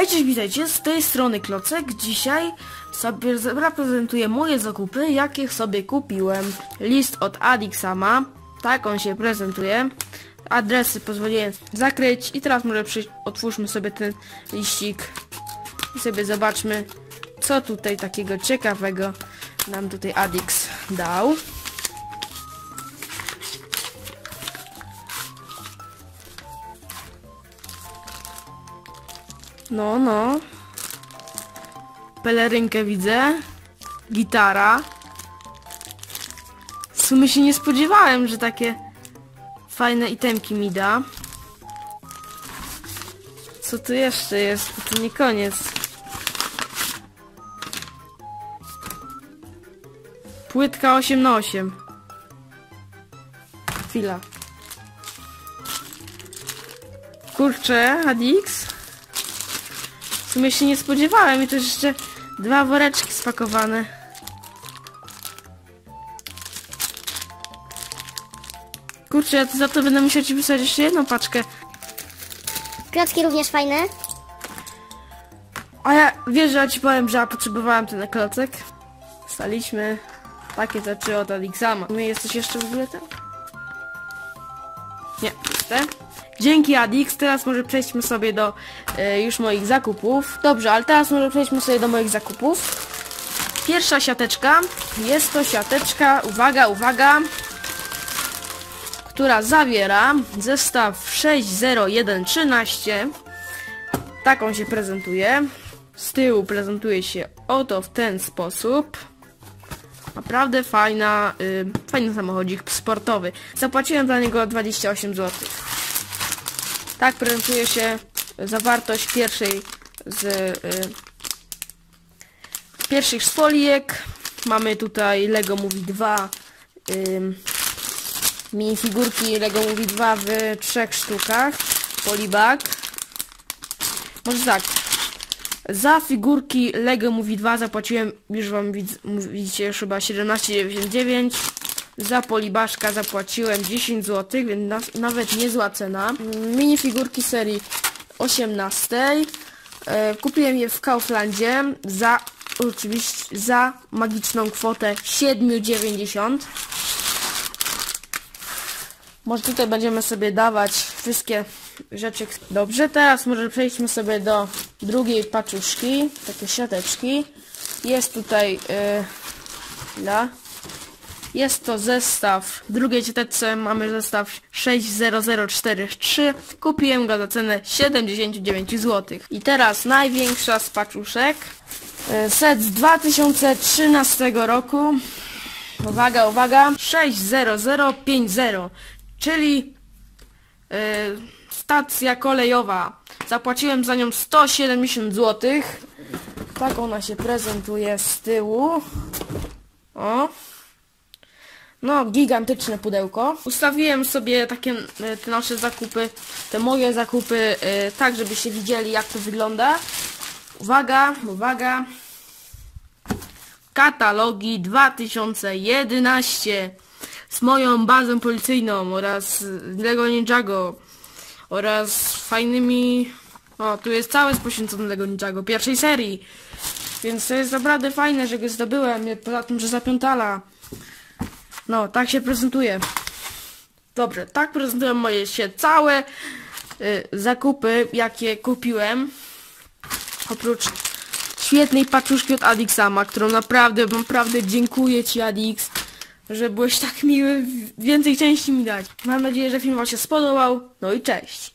Hej, cześć, witajcie, z tej strony Klocek. Dzisiaj sobie zaprezentuję moje zakupy, jakie sobie kupiłem. List od Adixama, tak on się prezentuje. Adresy pozwoliłem zakryć i teraz może otwórzmy sobie ten liścik i sobie zobaczmy, co tutaj takiego ciekawego nam tutaj Adix dał. No, no. Pelerynkę widzę. Gitara. W sumie się nie spodziewałem, że takie fajne itemki mi da. Co tu jeszcze jest? To nie koniec. Płytka 8 na 8 Chwila. Kurczę, Adix? W sumie się nie spodziewałem i to jeszcze dwa woreczki spakowane. Kurczę, ja za to będę musiał ci wysłać jeszcze jedną paczkę. Klocki również fajne. A ja wiesz, że ja ci powiem, że ja potrzebowałem ten klocek. Staliśmy takie rzeczy od Alixama. My jesteś jeszcze w ogóle tam? Nie, puste. Dzięki Adix, teraz może przejdźmy sobie do e, już moich zakupów. Dobrze, ale teraz może przejdźmy sobie do moich zakupów. Pierwsza siateczka, jest to siateczka, uwaga, uwaga, która zawiera zestaw 60113. Taką się prezentuje. Z tyłu prezentuje się oto w ten sposób. Naprawdę fajna, y, fajny samochodzik sportowy. Zapłaciłem za niego 28 zł. Tak prezentuje się zawartość pierwszej z y, pierwszych z. Mamy tutaj Lego Movie 2 y, minifigurki Lego Movie 2 w trzech sztukach. Polibag. Może tak. Za figurki Lego Movie 2 zapłaciłem, już wam widz, widzicie, już chyba 17,99. Za polibaszka zapłaciłem 10 zł, więc na, nawet niezła cena. Minifigurki serii 18. E, kupiłem je w Kauflandzie za, oczywiście, za magiczną kwotę 7,90. Może tutaj będziemy sobie dawać wszystkie rzeczy. Dobrze, teraz może przejdźmy sobie do drugiej paczuszki, takie siateczki. Jest tutaj yy, dla jest to zestaw, w drugiej cioteczce mamy zestaw 60043. Kupiłem go za cenę 79 zł. I teraz największa z paczuszek. Y, Set z 2013 roku. Uwaga, uwaga. 60050, czyli yy, stacja kolejowa. Zapłaciłem za nią 170 zł. Tak ona się prezentuje z tyłu. O. No, gigantyczne pudełko. Ustawiłem sobie takie e, te nasze zakupy, te moje zakupy, e, tak żebyście widzieli jak to wygląda. Uwaga, uwaga. Katalogi 2011 z moją bazą policyjną oraz Lego Ninjago oraz fajnymi... O, tu jest całe poświęcone Lego Ninjago, pierwszej serii. Więc to jest naprawdę fajne, że go zdobyłem, poza tym, że zapiątala. No, tak się prezentuje. Dobrze, tak prezentują moje się całe y, zakupy, jakie kupiłem. Oprócz świetnej paczuszki od Adixama, którą naprawdę, naprawdę dziękuję Ci Adix, że byłeś tak miły, więcej części mi dać. Mam nadzieję, że film Wam się spodobał. No i cześć.